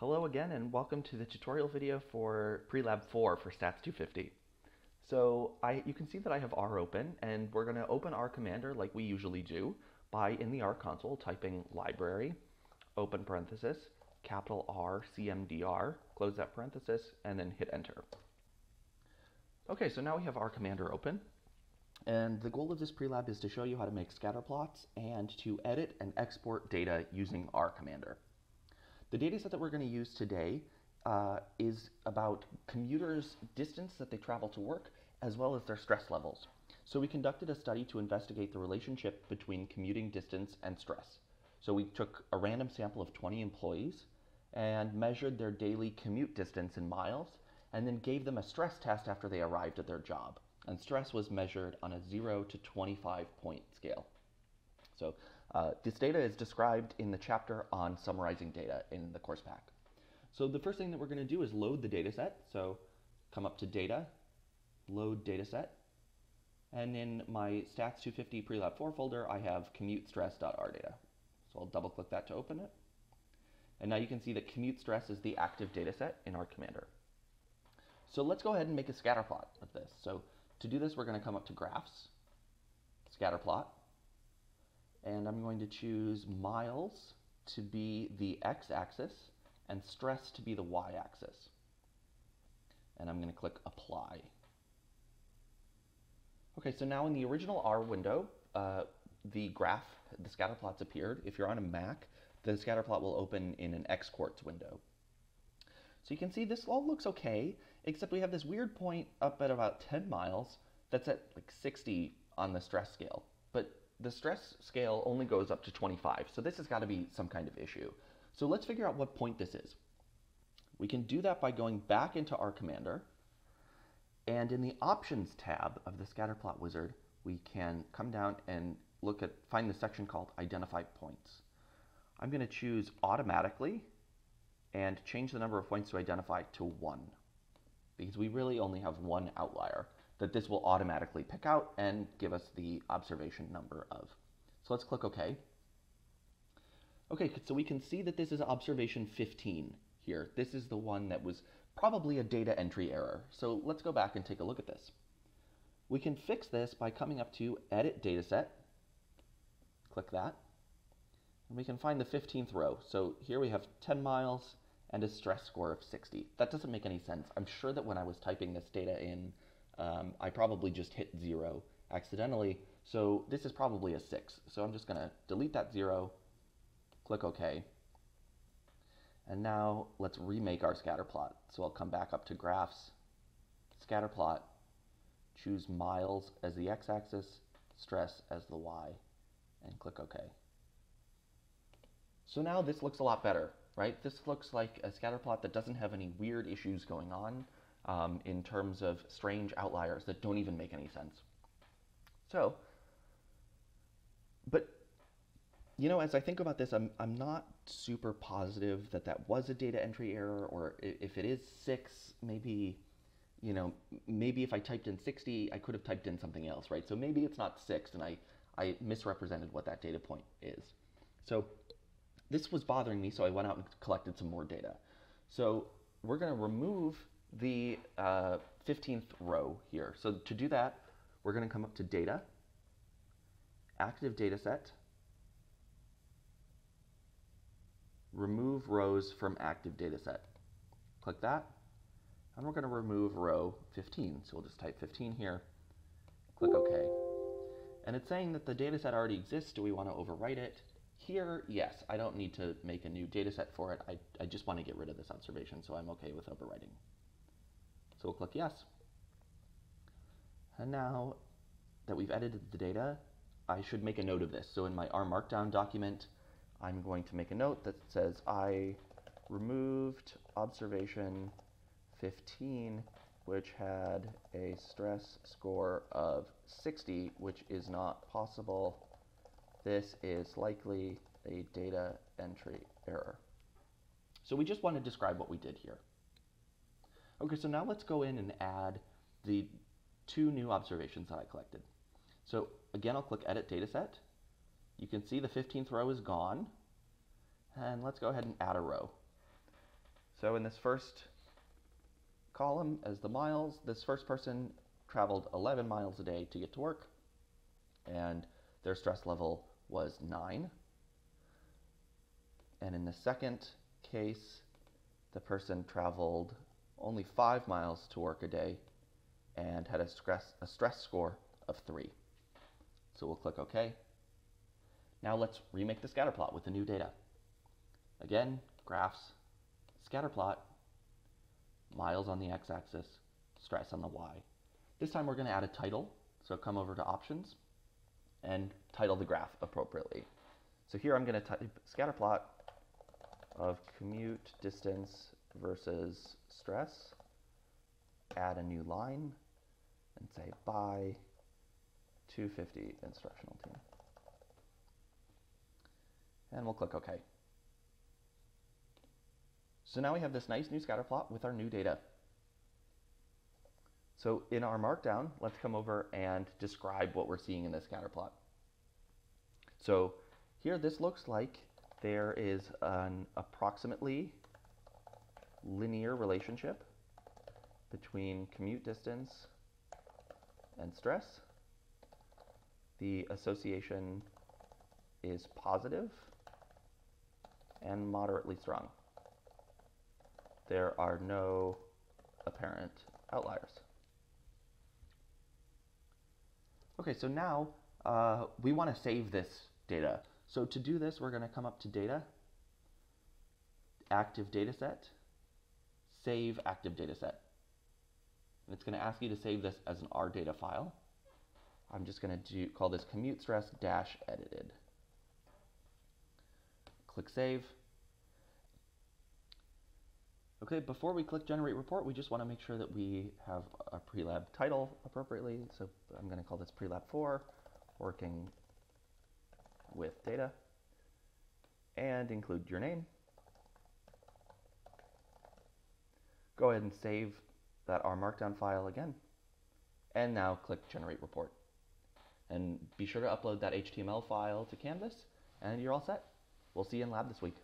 Hello again and welcome to the tutorial video for Prelab 4 for Stats 250. So I, you can see that I have R open and we're going to open R Commander like we usually do by in the R console typing library, open parenthesis, capital R CMDR, close that parenthesis, and then hit enter. Okay, so now we have R Commander open. And the goal of this pre-lab is to show you how to make scatter plots and to edit and export data using R Commander. The data set that we're going to use today uh, is about commuters' distance that they travel to work as well as their stress levels. So we conducted a study to investigate the relationship between commuting distance and stress. So we took a random sample of 20 employees and measured their daily commute distance in miles and then gave them a stress test after they arrived at their job and stress was measured on a 0 to 25 point scale. So uh, this data is described in the chapter on summarizing data in the course pack. So the first thing that we're going to do is load the data set. So come up to data, load data set, and in my stats 250 prelab 4 folder, I have commute stress.rdata. So I'll double click that to open it. And now you can see that commute stress is the active data set in R Commander. So let's go ahead and make a scatter plot of this. So to do this, we're going to come up to Graphs, Scatter Plot, and I'm going to choose miles to be the x-axis and stress to be the y-axis. And I'm going to click Apply. Okay, so now in the original R window, uh, the graph, the scatter plots appeared. If you're on a Mac, the scatter plot will open in an X-Quartz window. So you can see this all looks okay, except we have this weird point up at about 10 miles that's at like 60 on the stress scale. But the stress scale only goes up to 25, so this has got to be some kind of issue. So let's figure out what point this is. We can do that by going back into R Commander, and in the Options tab of the Scatterplot wizard, we can come down and look at, find the section called Identify Points. I'm going to choose Automatically, and change the number of points to identify to 1 because we really only have one outlier that this will automatically pick out and give us the observation number of. So let's click OK. Okay, so we can see that this is observation 15 here. This is the one that was probably a data entry error. So let's go back and take a look at this. We can fix this by coming up to Edit Dataset, click that, and we can find the 15th row. So here we have 10 miles and a stress score of 60. That doesn't make any sense. I'm sure that when I was typing this data in, um, I probably just hit zero accidentally. So this is probably a six. So I'm just gonna delete that zero, click OK. And now let's remake our scatter plot. So I'll come back up to graphs, scatter plot, choose miles as the x-axis, stress as the y, and click OK. So now this looks a lot better, right? This looks like a scatter plot that doesn't have any weird issues going on um, in terms of strange outliers that don't even make any sense. So, but you know, as I think about this, I'm, I'm not super positive that that was a data entry error, or if it is six, maybe, you know, maybe if I typed in 60, I could have typed in something else, right? So maybe it's not six, and I, I misrepresented what that data point is. So this was bothering me, so I went out and collected some more data. So we're going to remove the uh, 15th row here. So to do that, we're going to come up to Data, Active Data Set, Remove Rows from Active Data Set. Click that, and we're going to remove row 15. So we'll just type 15 here, click OK. And it's saying that the data set already exists. Do we want to overwrite it? Here, yes, I don't need to make a new data set for it. I, I just want to get rid of this observation, so I'm okay with overwriting. So we'll click yes. And now that we've edited the data, I should make a note of this. So in my R Markdown document, I'm going to make a note that says I removed observation 15, which had a stress score of 60, which is not possible. This is likely a data entry error. So we just want to describe what we did here. Okay, so now let's go in and add the two new observations that I collected. So again, I'll click Edit Dataset. You can see the 15th row is gone. And let's go ahead and add a row. So in this first column as the miles, this first person traveled 11 miles a day to get to work, and their stress level was 9. And in the second case, the person traveled only 5 miles to work a day and had a stress, a stress score of 3. So we'll click OK. Now let's remake the scatter plot with the new data. Again, graphs, scatter plot, miles on the x-axis, stress on the y. This time we're going to add a title. So come over to options and title the graph appropriately. So here I'm going to type scatter plot of commute distance versus stress, add a new line, and say by 250 instructional team. And we'll click OK. So now we have this nice new scatter plot with our new data. So in R Markdown, let's come over and describe what we're seeing in this scatter plot. So here this looks like there is an approximately linear relationship between commute distance and stress. The association is positive and moderately strong. There are no apparent outliers. Okay, so now uh, we want to save this data. So to do this, we're going to come up to Data, Active Dataset, Save Active Dataset. And it's going to ask you to save this as an R data file. I'm just going to do, call this commute stress dash edited. Click Save. Okay, before we click Generate Report, we just want to make sure that we have a pre-lab title appropriately. So I'm going to call this pre-lab 4, working with data, and include your name. Go ahead and save that R Markdown file again, and now click Generate Report. And be sure to upload that HTML file to Canvas, and you're all set. We'll see you in lab this week.